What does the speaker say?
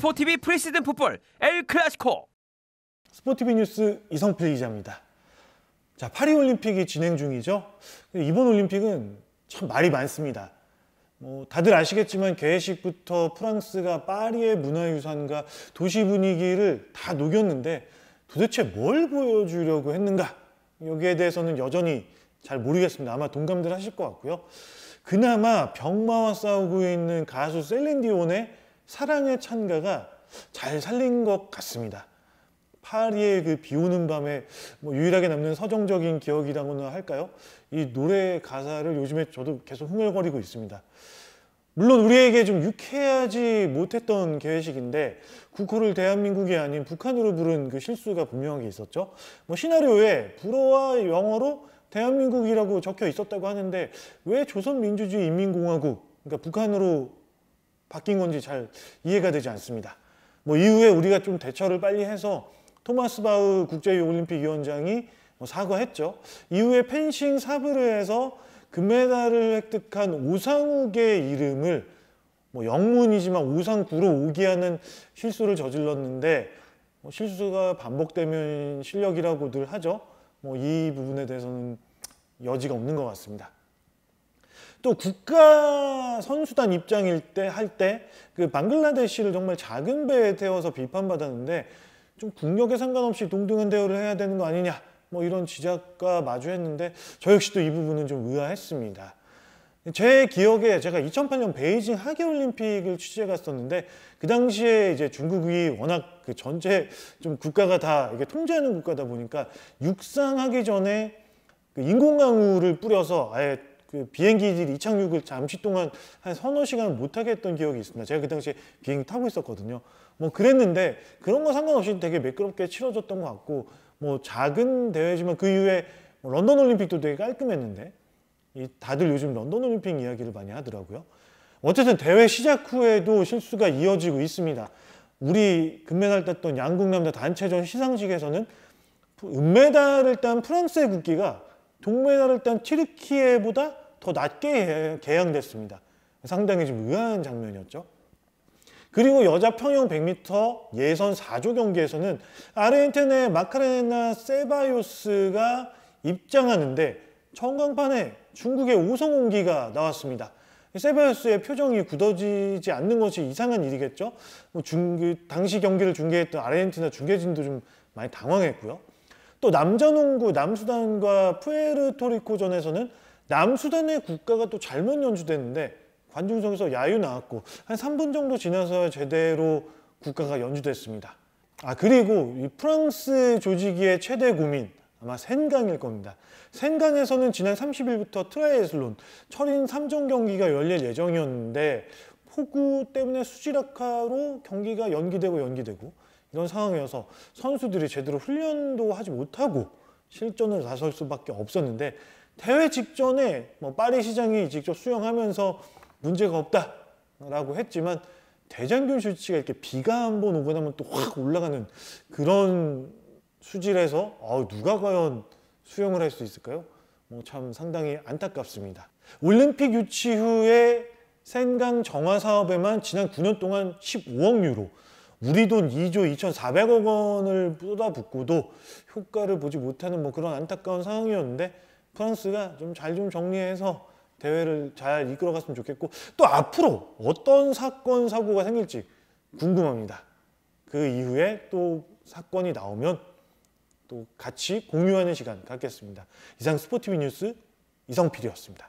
스포티비 프리시즌 풋볼 엘 클라시코 스포티비 뉴스 이성필 기자입니다. 자, 파리 올림픽이 진행 중이죠. 이번 올림픽은 참 말이 많습니다. 뭐 다들 아시겠지만 개회식부터 프랑스가 파리의 문화유산과 도시 분위기를 다 녹였는데 도대체 뭘 보여주려고 했는가? 여기에 대해서는 여전히 잘 모르겠습니다. 아마 동감들 하실 것 같고요. 그나마 병마와 싸우고 있는 가수 셀린디온의 사랑의 찬가가 잘 살린 것 같습니다. 파리의 그 비 오는 밤에 뭐 유일하게 남는 서정적인 기억이라고나 할까요? 이 노래 가사를 요즘에 저도 계속 흥얼거리고 있습니다. 물론 우리에게 좀 유쾌하지 못했던 개회식인데 국호를 대한민국이 아닌 북한으로 부른 그 실수가 분명하게 있었죠. 뭐 시나리오에 불어와 영어로 대한민국이라고 적혀 있었다고 하는데 왜 조선민주주의 인민공화국 그러니까 북한으로 바뀐 건지 잘 이해가 되지 않습니다. 뭐 이후에 우리가 좀 대처를 빨리 해서 토마스 바흐 국제올림픽위원장이 뭐 사과했죠. 이후에 펜싱 사브르에서 금메달을 획득한 오상욱의 이름을 뭐 영문이지만 오상구로 오기하는 실수를 저질렀는데 뭐 실수가 반복되면 실력이라고들 하죠. 뭐 이 부분에 대해서는 여지가 없는 것 같습니다. 또 국가 선수단 입장일 때 할 때 그 방글라데시를 정말 작은 배에 태워서 비판받았는데 좀 국력에 상관없이 동등한 대우를 해야 되는 거 아니냐 뭐 이런 지적과 마주했는데 저 역시도 이 부분은 좀 의아했습니다. 제 기억에 제가 2008년 베이징 하계올림픽을 취재 갔었는데 그 당시에 이제 중국이 워낙 그 전체 좀 국가가 다 이게 통제하는 국가다 보니까 육상하기 전에 그 인공강우를 뿌려서 아예 그 비행기 이착륙을 잠시 동안 한 서너 시간 못하게 했던 기억이 있습니다. 제가 그 당시에 비행기 타고 있었거든요. 뭐 그랬는데 그런 거 상관없이 되게 매끄럽게 치러졌던 것 같고 뭐 작은 대회지만 그 이후에 뭐 런던 올림픽도 되게 깔끔했는데 이 다들 요즘 런던 올림픽 이야기를 많이 하더라고요. 어쨌든 대회 시작 후에도 실수가 이어지고 있습니다. 우리 금메달 땄던 양궁 남자 단체전 시상식에서는 은메달을 딴 프랑스의 국기가 동메달을 딴 튀르키예보다 더 낮게 개양됐습니다. 상당히 좀 의아한 장면이었죠. 그리고 여자 평영 100m 예선 4조 경기에서는 아르헨티나의 마카레나 세바요스가 입장하는데 청강판에 중국의 오성홍기가 나왔습니다. 세바요스의 표정이 굳어지지 않는 것이 이상한 일이겠죠. 뭐 중, 그 당시 경기를 중계했던 아르헨티나 중계진도 좀 많이 당황했고요. 또 남자 농구 남수단과 푸에르토리코전에서는 남수단의 국가가 또 잘못 연주됐는데 관중석에서 야유 나왔고 한 3분 정도 지나서 제대로 국가가 연주됐습니다. 아 그리고 이 프랑스 조직의 최대 고민 아마 센강일 겁니다. 센강에서는 지난 30일부터 트라이애슬론 철인 3종 경기가 열릴 예정이었는데 폭우 때문에 수질 악화로 경기가 연기되고 연기되고 이런 상황이어서 선수들이 제대로 훈련도 하지 못하고 실전을 나설 수밖에 없었는데 대회 직전에 뭐 파리 시장이 직접 수영하면서 문제가 없다라고 했지만 대장균 수치가 이렇게 비가 한 번 오고 나면 또 확 올라가는 그런 수질에서 어, 누가 과연 수영을 할 수 있을까요? 뭐 참 상당히 안타깝습니다. 올림픽 유치 후에 생강 정화 사업에만 지난 9년 동안 15억 유로 우리 돈 2조 2,400억 원을 쏟아붓고도 효과를 보지 못하는 뭐 그런 안타까운 상황이었는데 프랑스가 좀잘좀 정리해서 대회를 잘 이끌어갔으면 좋겠고 또 앞으로 어떤 사건 사고가 생길지 궁금합니다. 그 이후에 또 사건이 나오면 또 같이 공유하는 시간 갖겠습니다. 이상 스포티비 뉴스 이성필이었습니다.